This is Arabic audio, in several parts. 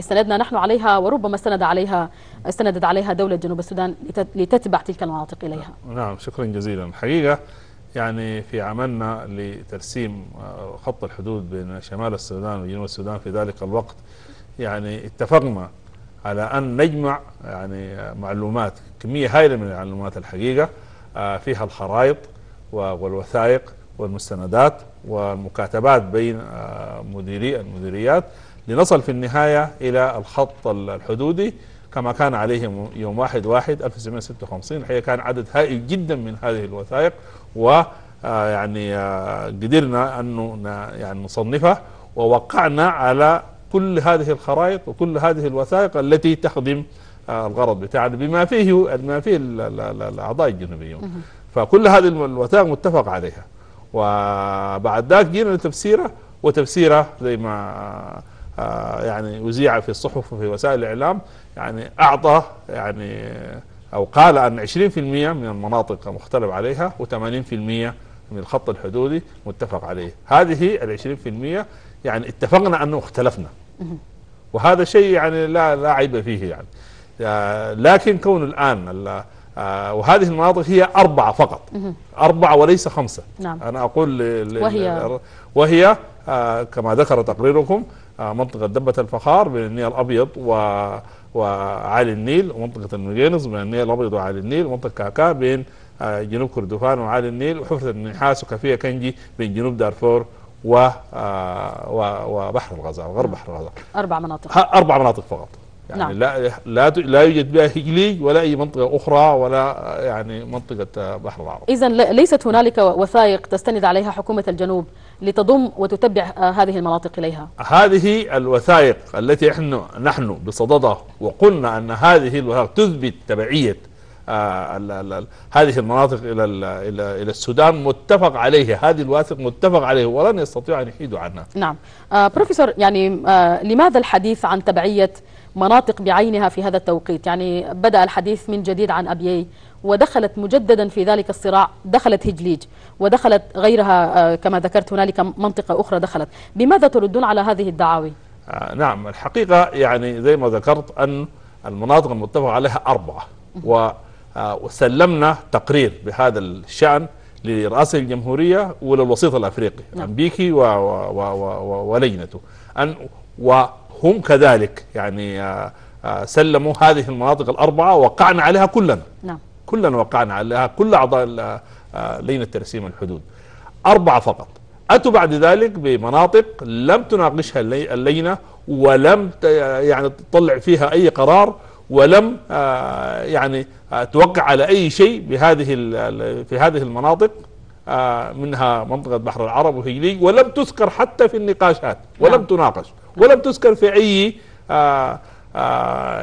استندنا نحن عليها وربما استند عليها استندت عليها دولة جنوب السودان لتتبع تلك المناطق إليها. نعم شكرا جزيلا. حقيقة يعني في عملنا لترسيم خط الحدود بين شمال السودان وجنوب السودان في ذلك الوقت يعني اتفقنا على أن نجمع يعني معلومات كمية هائلة من المعلومات الحقيقة فيها الخرائط والوثائق والمستندات والمكاتبات بين مديري المديريات لنصل في النهاية إلى الخط الحدودي كما كان عليه يوم واحد واحد 1956 الحقيقة كان عدد هائل جدا من هذه الوثائق و يعني قدرنا أن يعني نصنفها ووقعنا على كل هذه الخرائط وكل هذه الوثائق التي تخدم الغرض بتاعنا بما فيه بما فيه الأعضاء الجنوبيون. فكل هذه الوثائق متفق عليها. وبعد ذاك جينا لتفسيره وتفسيره زي ما يعني أذيع في الصحف وفي وسائل الإعلام يعني أعطى يعني أو قال أن 20% من المناطق مختلف عليها و80% من الخط الحدودي متفق عليه. هذه ال 20% يعني اتفقنا أنه اختلفنا. وهذا شيء يعني لا لا عيب فيه يعني. لكن كون الآن وهذه المناطق هي أربعة فقط. أربعة وليس خمسة. نعم. أنا أقول وهي؟ وهي كما ذكر تقريركم منطقة دبة الفخار بين النيل الأبيض و وعالي النيل ومنطقة المجينز بين النيل الأبيض وعالي النيل ومنطقة كاكا بين جنوب كردفان وعالي النيل وحفرة النحاس وكفية كنجي بين جنوب دارفور و وبحر الغزال غرب بحر الغزال أربع مناطق أربع مناطق فقط يعني نعم. لا لا لا يوجد بها هجليج ولا أي منطقة أخرى ولا يعني منطقة بحر العرب. اذا ليست هنالك وثائق تستند عليها حكومة الجنوب لتضم وتتبع هذه المناطق إليها. هذه الوثائق التي إحنا نحن بصددها وقلنا أن هذه الوثائق تثبت آه ال هذه المناطق إلى ال إلى إلى السودان متفق عليها هذه الوثائق متفق عليه ولن يستطيعوا أن يحيدوا عنها. نعم. آه بروفيسور يعني آه لماذا الحديث عن تبعية مناطق بعينها في هذا التوقيت يعني بدأ الحديث من جديد عن أبيي ودخلت مجددا في ذلك الصراع دخلت هجليج ودخلت غيرها كما ذكرت هنالك منطقة أخرى دخلت بماذا تردون على هذه الدعاوي؟ آه نعم الحقيقة يعني زي ما ذكرت أن المناطق المتفق عليها أربعة وسلمنا تقرير بهذا الشأن لرئاسة الجمهورية وللوسيط الأفريقي نعم. أمبيكي و و و و ولجنته. أن وهم كذلك يعني آآ آآ سلموا هذه المناطق الأربعة وقعنا عليها كلنا. نعم. كلنا وقعنا عليها كل أعضاء لجنة ترسيم الحدود أربعة فقط. أتوا بعد ذلك بمناطق لم تناقشها اللجنة ولم يعني تطلع فيها أي قرار ولم يعني توقع على أي شيء بهذه في هذه المناطق منها منطقة بحر العرب وهجليج ولم تذكر حتى في النقاشات ولم نعم. تناقش ولم تذكر في أي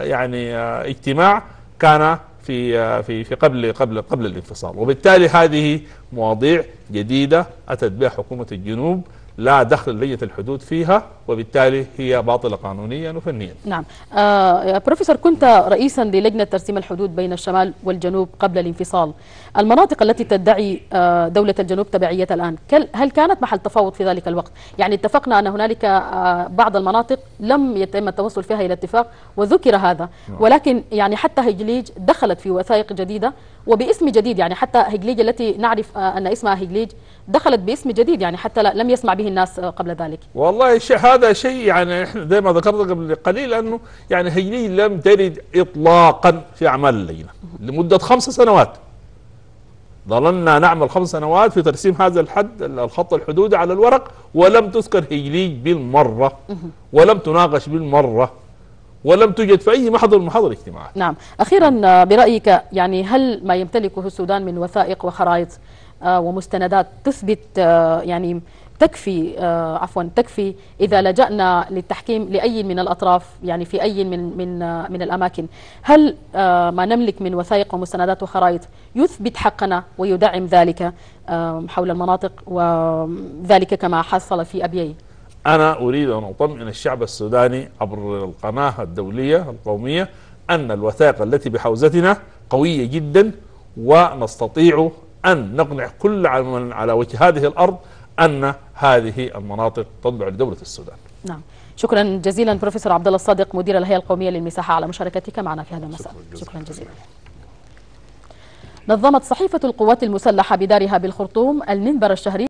يعني اجتماع كان في في في قبل قبل قبل الانفصال وبالتالي هذه مواضيع جديدة أتت بها حكومة الجنوب لا دخل لجنة الحدود فيها وبالتالي هي باطلة قانونيا وفنيا. نعم. آه بروفيسور كنت رئيسا للجنة ترسيم الحدود بين الشمال والجنوب قبل الانفصال. المناطق التي تدعي آه دولة الجنوب تبعية الآن هل كانت محل تفاوض في ذلك الوقت؟ يعني اتفقنا أن هنالك آه بعض المناطق لم يتم التوصل فيها إلى اتفاق وذكر هذا. ولكن يعني حتى هجليج دخلت في وثائق جديدة وباسم جديد يعني حتى هجليج التي نعرف أن اسمها هجليج دخلت باسم جديد يعني حتى لم يسمع به الناس قبل ذلك. والله شيء هذا شيء يعني إحنا زي ما ذكرت قبل قليل أنه يعني هجليج لم ترد اطلاقا في أعمال اللجنة لمدة خمس سنوات. ظللنا نعمل خمس سنوات في ترسيم هذا الحد الخط الحدودي على الورق ولم تذكر هجليج بالمرة ولم تناقش بالمرة ولم توجد في أي محضر من محاضر الاجتماعات نعم. أخيرا برأيك يعني هل ما يمتلكه السودان من وثائق وخرائط ومستندات تثبت يعني تكفي عفوا تكفي إذا لجأنا للتحكيم لأي من الأطراف يعني في أي من من من الأماكن. هل ما نملك من وثائق ومستندات وخرائط يثبت حقنا ويدعم ذلك حول المناطق وذلك كما حصل في ابيي أنا أريد أن أطمئن الشعب السوداني عبر القناة الدولية القومية أن الوثائق التي بحوزتنا قوية جدا ونستطيع أن نقنع كل من على وجه هذه الأرض أن هذه المناطق تتبع لدولة السودان. نعم. شكرا جزيلا بروفيسور عبد الله الصادق مدير الهيئة القومية للمساحة على مشاركتك معنا في هذا المساء. شكرا جزيلا. نظمت صحيفة القوات المسلحة بدارها بالخرطوم المنبر الشهري